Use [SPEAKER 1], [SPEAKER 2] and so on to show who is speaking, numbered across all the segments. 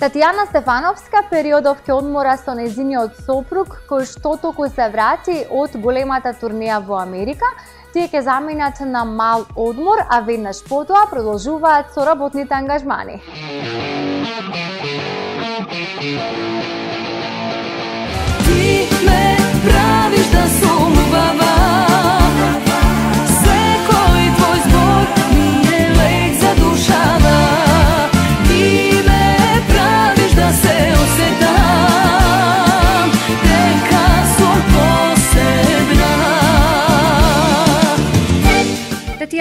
[SPEAKER 1] Татјана Стефановска периодов ке одмора со незиниот сопруг, кој што току се врати од големата турнеја во Америка. Тие ке заминат на мал одмор, а веднаш потоа продолжуваат со работните ангажмани.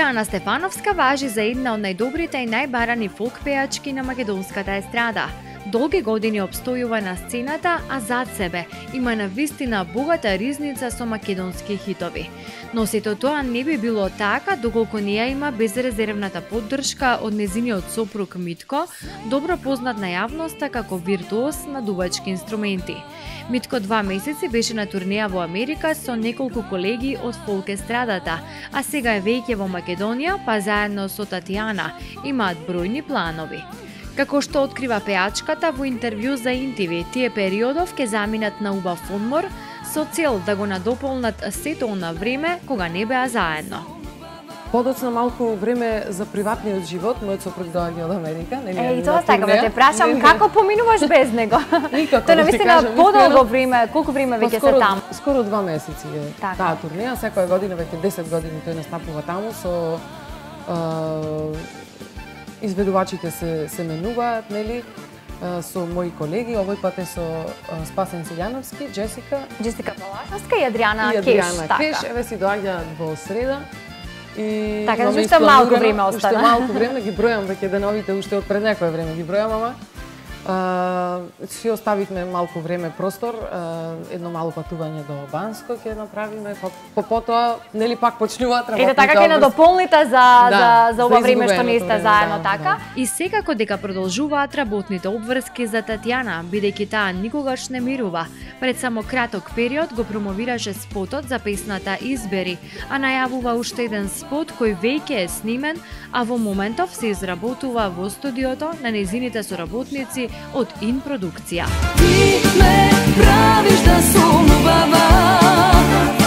[SPEAKER 2] Ана Стефановска важи за една од најдобрите и најбарани фолк пејачки на македонската естрада. Долги години обстојува на сцената, а зад себе има на вистина богата ризница со македонски хитови. Но сето тоа не би било така доколку не ја има безрезервната поддршка од незиниот сопруг Митко, добро познат на јавноста како виртуоз на дувачки инструменти. Митко два месеци беше на турнеја во Америка со неколку колеги од фолк естрадата, а сега е веќе во Македонија, па заедно со Татјана имаат бројни планови. Како што открива пеачката во интервју за Интиви, тие периодов ке заминат на убав одмор со цел да го надополнат сето на време кога не беа заедно
[SPEAKER 3] подоцна малку време за приватниот живот, мојот сопруг доаѓа од Америка, нели?
[SPEAKER 1] Е, и тоа сакам да те прашам, како поминуваш без него?
[SPEAKER 3] Никако.
[SPEAKER 1] Тоа навистина подолго време, колку време веќе се таму?
[SPEAKER 3] Скоро два месеци е така. таа турнеја, секоја година веќе 10 години тој настапува таму со изведувачите се се менуваат, нели? со мои колеги, овој пат е со Спасен Селјановски, Джесика,
[SPEAKER 1] Джесика Балашовска и Адриана,
[SPEAKER 3] и Адриана
[SPEAKER 1] Кеш, така.
[SPEAKER 3] Кеш, еве си доаѓаат во среда.
[SPEAKER 1] И така, уште малку време остана.
[SPEAKER 3] Уште малку време ги бројам веќе деновите, уште од пред некое време ги бројам, ама си оставивме малку време простор, едно мало патување до Банско ќе направиме, па по потоа нели пак почнуваат работите.
[SPEAKER 1] Ете така ќе надополните за да, за за ова време што не сте заедно
[SPEAKER 3] да,
[SPEAKER 1] така.
[SPEAKER 3] Да.
[SPEAKER 2] И секако дека продолжуваат работните обврски за Татјана, бидејќи таа никогаш не мирува. Пред само краток период го промовираше спотот за песната Избери, а најавува уште еден спот кој веќе е снимен, а во моментов се изработува во студиото на незините соработници од
[SPEAKER 4] Ин Продукција. Ти ме правиш да сум убава